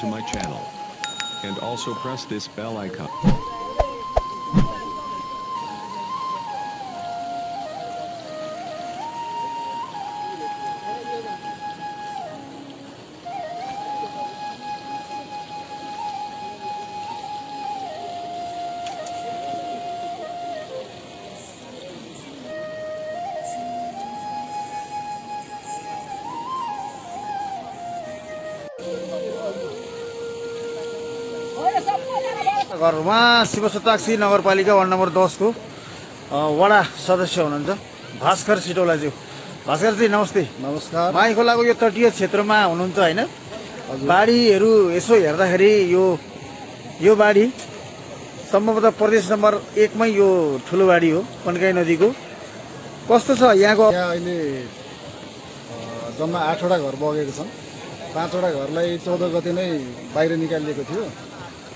to my channel. And also press this bell icon. घर उहाँ शिवसताक्षी नगरपालिका वार्ड नम्बर दसको वडा सदस्य हुनुहुन्छ भास्कर सिटौलाज्यू। भास्करजी नमस्ते। नमस्कार। माई खोलाको यो तटीय क्षेत्रमा हुनुहुन्छ होइन? बाढीहरू यसो हेर्दाखेरि यो यो बाढी सम्भवतः प्रदेश नम्बर एकमै यो ठुलो बाढी हो कन्काई नदीको। कस्तो छ यहाँको यहाँ अहिले जम्मा आठवटा घर बगेको छन्। पाँचवटा घरलाई चौध गते नै बाहिर निकालिएको थियो।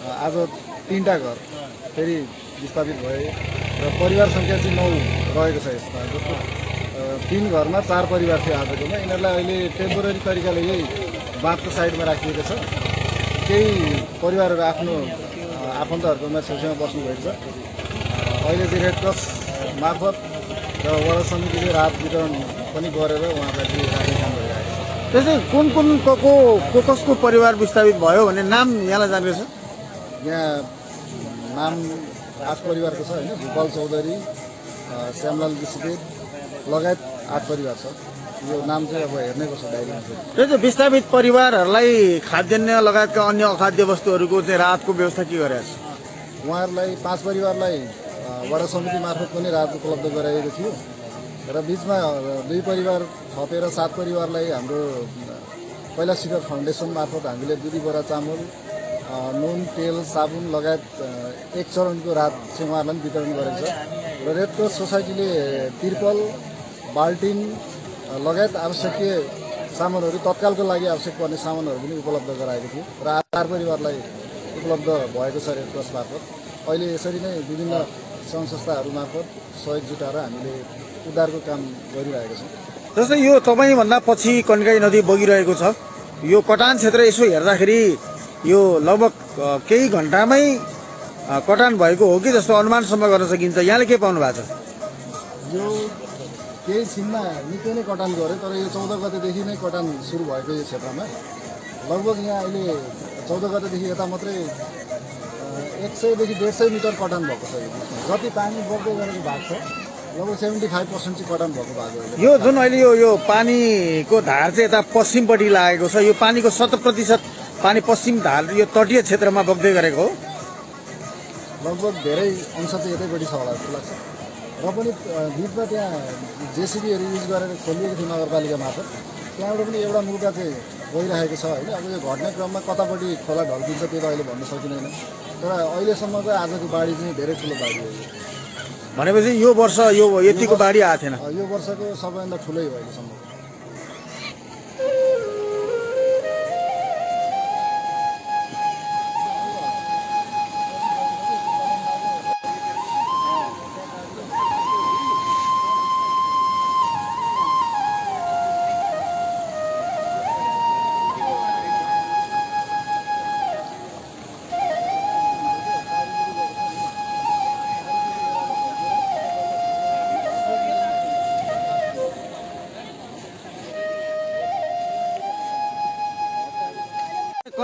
आज तिनवटा घर फेरि विस्थापित भए र परिवार सङ्ख्या चाहिँ नौ रहेको छ यसमा। जस्तो तिन घरमा चार परिवार थियो आजकोमा। यिनीहरूलाई अहिले टेम्पोररी तरिकाले यही बाँधको साइडमा राखिएको छ। केही परिवारहरू आफ्नो आफन्तहरूकोमा छेउछेउमा बस्नुभएको छ। अहिले चाहिँ रेड क्रस मार्फत र वडा समितिले राहत वितरण पनि गरेर उहाँहरूलाई चाहिँ राख्ने काम गरिरहेको छ। त्यसै कुन कुन को को कसको परिवार विस्थापित भयो भन्ने नाम यहाँलाई जानकारी छ? यहाँ नाम आठ परिवारको छ होइन भूपाल चौधरी श्यामलाल विश्वदेव लगायत आठ परिवार छ। यो नाम चाहिँ अब हेर्नै डायरीमा चाहिँ। त्यही त विस्थापित परिवारहरूलाई खाद्यान्न लगायतका अन्य अखाद्य वस्तुहरूको चाहिँ राहतको व्यवस्था के गरेको छ? उहाँहरूलाई पाँच परिवारलाई वडा समिति मार्फत पनि राहत उपलब्ध गराइएको थियो। र बिचमा दुई परिवार थपेर सात परिवारलाई हाम्रो पहिला शिखर फाउन्डेसन मार्फत हामीले दुई बोरा चामल नुन तेल साबुन लगायत एक चरणको राहत चाहिँ उहाँहरूलाई पनि वितरण गरेको छ र रेड क्रस सोसाइटीले तिर्पल बाल्टिन लगायत आवश्यकीय सामानहरू तत्कालको लागि आवश्यक पर्ने सामानहरू पनि उपलब्ध गराएको थियो र चार परिवारलाई उपलब्ध भएको छ रेड क्रस मार्फत। अहिले यसरी नै विभिन्न सङ्घ संस्थाहरू मार्फत सहयोग जुटाएर हामीले उद्धारको काम गरिरहेको छौँ। जस्तै यो तपाईँभन्दा पछि कन्काई नदी बगिरहेको छ। यो कटान क्षेत्र यसो हेर्दाखेरि यो लगभग केही घन्टामै कटान भएको हो कि जस्तो अनुमानसम्म गर्न सकिन्छ? यहाँले के पाउनु भएको छ? यो केही छिनमा निकै नै कटान गऱ्यो तर यो चौध गतेदेखि नै कटान सुरु भएको यो क्षेत्रमा। लगभग यहाँ अहिले चौध गतेदेखि यता मात्रै एक सयदेखि डेढ सय मिटर कटान भएको छ। जति पानी बग्दै गरेको भएको छ लगभग सेभेन्टी फाइभ पर्सेन्ट चाहिँ कटान भएको भएको यो जुन अहिले यो यो पानीको धार चाहिँ यता पश्चिमपट्टि लागेको छ यो पानीको शत प्रतिशत पानी पश्चिम धार यो तटीय क्षेत्रमा बग्दै गरेको हो। लगभग धेरै अंश चाहिँ यतैपट्टि छ होला जस्तो लाग्छ। र पनि बिचमा त्यहाँ जेसिबीहरू युज गरेर खोलिएको थियो नगरपालिका मार्फत। त्यहाँबाट पनि एउटा मुद्दा चाहिँ गइरहेको छ होइन। अब यो घट्ने क्रममा कतापट्टि खोला ढल्किन्छ त्यो त अहिले भन्न सकिँदैन। तर अहिलेसम्मको आजको बाढी चाहिँ धेरै ठुलो बाढी हो। भनेपछि यो वर्ष यो यतिको बाढी आएको थिएन। यो वर्षको सबैभन्दा ठुलै हो अहिलेसम्म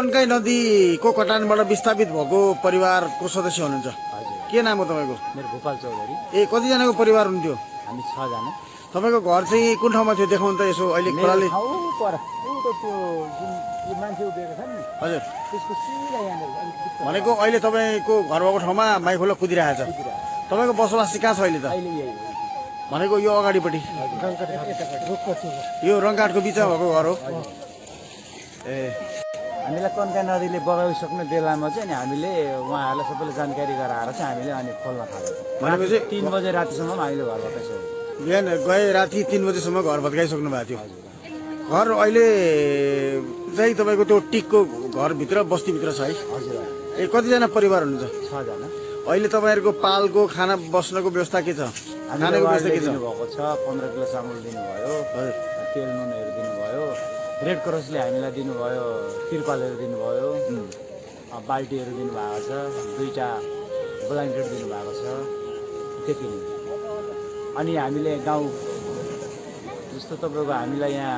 कन्काई नदीको कटानबाट विस्थापित भएको परिवारको सदस्य हुनुहुन्छ। हजुर। के नाम हो तपाईँको? मेरो भोपाल चौधरी। ए कतिजनाको परिवार हुन्थ्यो हामी छजना। तपाईँको घर चाहिँ कुन ठाउँमा थियो? देखाउनु त यसो अहिले मेरो खोलाले। हजुर। भनेको अहिले तपाईँको घर भएको ठाउँमा माइखोला कुदिरहेको छ। तपाईँको बसोबास चाहिँ कहाँ छ अहिले। त? अहिले यही हो। भनेको यो अगाडिपट्टि। यो रङकाठको बिचमा भएको घर हो। ए। हामीलाई कन्का नदीले बगाइसक्ने बेलामा चाहिँ अनि हामीले उहाँहरूलाई सबैले जानकारी गराएर चाहिँ हामीले अनि खोल्न थालेको भनेपछि तिन बजे रातिसम्म हामीले घर बकाइसक्यो बिहान गए राति तिन बजीसम्म घर भत्काइसक्नु भएको थियो। घर अहिले चाहिँ तपाईँको त्यो टिकको घरभित्र बस्तीभित्र छ है? हजुर ए कतिजना परिवार हुनुहुन्छ? छजना। अहिले तपाईँहरूको पालको खाना बस्नको व्यवस्था के छ? खानाको व्यवस्था के छ? छ पन्ध्र किलो चामल दिनुभयो हजुर। तेल नुनहरू दिनुभयो रेड क्रसले हामीलाई दिनुभयो तिरपालहरू दिनुभयो बाल्टीहरू दिनुभएको छ दुईवटा ब्ल्याङ्केट दिनुभएको छ त्यति नै। अनि हामीले गाउँ जस्तो तपाईँको हामीलाई यहाँ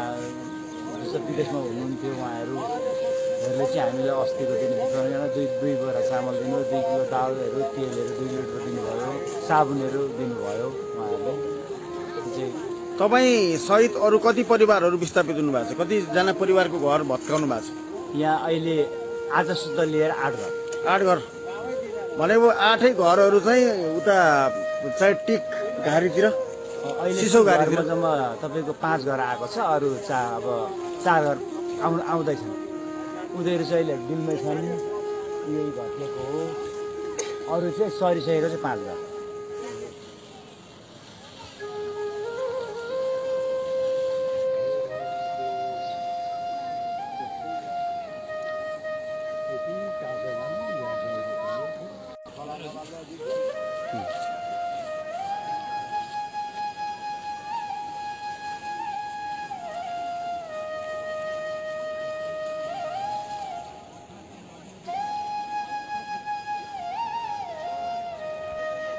जस्तो विदेशमा हुनुहुन्थ्यो उहाँहरूले चाहिँ हामीलाई अस्तिको दिन दुई दुई बोरा चामल दिनुभयो दुई किलो दालहरू तेलहरू दुई लिटर दिनुभयो साबुनहरू दिनुभयो उहाँहरूले। चाहिँ तपाईँ सहित अरू कति परिवारहरू विस्थापित हुनुभएको छ? कतिजना परिवारको घर भत्काउनु भएको छ? यहाँ अहिले आज सुत्त लिएर आठ घर। आठ घर। भनेको आठै घरहरू चाहिँ उता चाहिँ टिक घारीतिर गाडीतिर? घरमा जम्मा तपाईँको पाँच घर आएको छ अरू चा अब चार घर आउ आउँदैछन्। उनीहरू चाहिँ अहिले बिलमै छन्। यही घटेको हो। अरू चाहिँ सरिसकेको चाहिँ पाँच घर।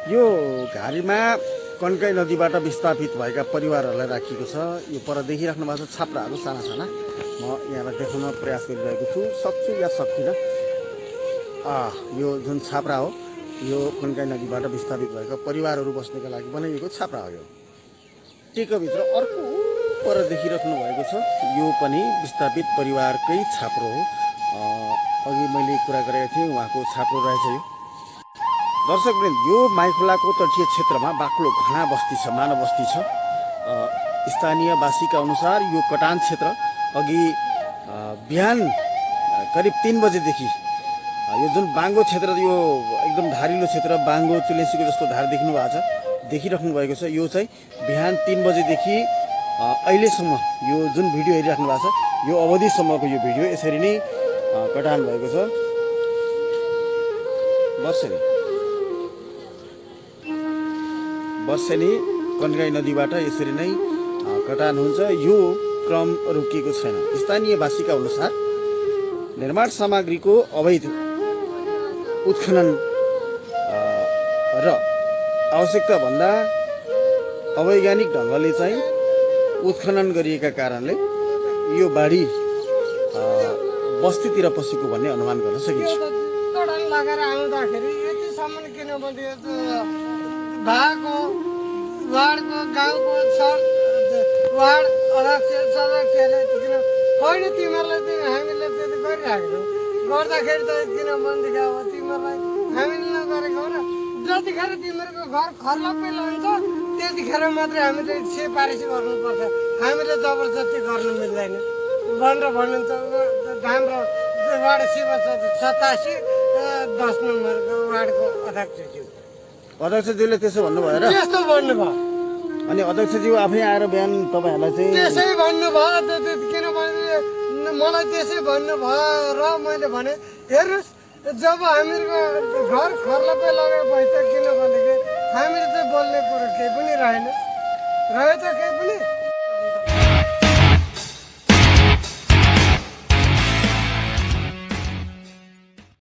यो घारीमा कन्काई नदीबाट विस्थापित भएका परिवारहरूलाई राखिएको छ। यो पर देखिराख्नु भएको छ छाप्राहरू साना साना। म यहाँलाई देखाउन प्रयास गरिरहेको छु। सक्छु या सक्दिनँ? यो जुन छाप्रा हो यो कन्काई नदीबाट विस्थापित भएका परिवारहरू बस्नेका लागि बनाइएको छाप्रा हो यो। टेकोभित्र अर्को पर देखिराख्नु भएको छ। यो पनि विस्थापित परिवारकै छाप्रो हो। अघि मैले कुरा गरेको थिएँ उहाँको छाप्रो रहेछ यो। दर्शकवृन्द यो माइखोलाको तटीय क्षेत्रमा बाक्लो घना बस्ती छ मानव बस्ती छ। स्थानीयवासीका अनुसार यो कटान क्षेत्र अघि बिहान करिब तिन बजेदेखि यो जुन बाङ्गो क्षेत्र यो एकदम धारिलो क्षेत्र बाङ्गो तुलसीको जस्तो धार देख्नु भएको छ देखिराख्नु भएको छ यो चाहिँ बिहान तिन बजेदेखि अहिलेसम्म यो जुन भिडियो हेरिराख्नु भएको छ यो अवधिसम्मको यो भिडियो यसरी नै कटान भएको छ। वर्षेनी वर्षेनी कन्काई नदीबाट यसरी नै कटान हुन्छ। यो क्रम रोकिएको छैन। स्थानीयवासीका अनुसार निर्माण सामग्रीको अवैध उत्खनन र आवश्यकताभन्दा अवैज्ञानिक ढङ्गले चाहिँ उत्खनन गरिएका कारणले यो बाढी बस्तीतिर पसेको भन्ने अनुमान गर्न सकिन्छ। भएको वार्डको गाउँको वार्ड अध्यक्ष सदस्यले किन होइन तिमीहरूलाई त हामीले त्यति गरिराखेको गर्दाखेरि त किन मनदेखि अब तिमीहरूलाई हामीले नगरेको र जतिखेर तिमीहरूको घर खर्लप्पै लान्छ त्यतिखेर मात्रै हामीले सिफारिस गर्नुपर्छ हामीले जबरजस्ती गर्नु मिल्दैन भनेर भन्नुहुन्छ हाम्रो वार्ड शिव सतासी दस नम्बरको वार्डको अध्यक्षज्यू अध्यक्षज्यूले त्यसो भन्नुभयो र? त्यस्तो भन्नुभयो। अनि अध्यक्षज्यू आफै आएर बिहान तपाईँहरूलाई चाहिँ त्यसै भन्नुभयो त किनभने मलाई त्यसै भन्नुभयो र मैले भने हेर्नुहोस् जब हामीहरूको घर खर्लपै लगाएर भइसक्यो किनभनेदेखि हामीले चाहिँ बोल्ने कुरो केही पनि रहेन। रह्यो त केही पनि?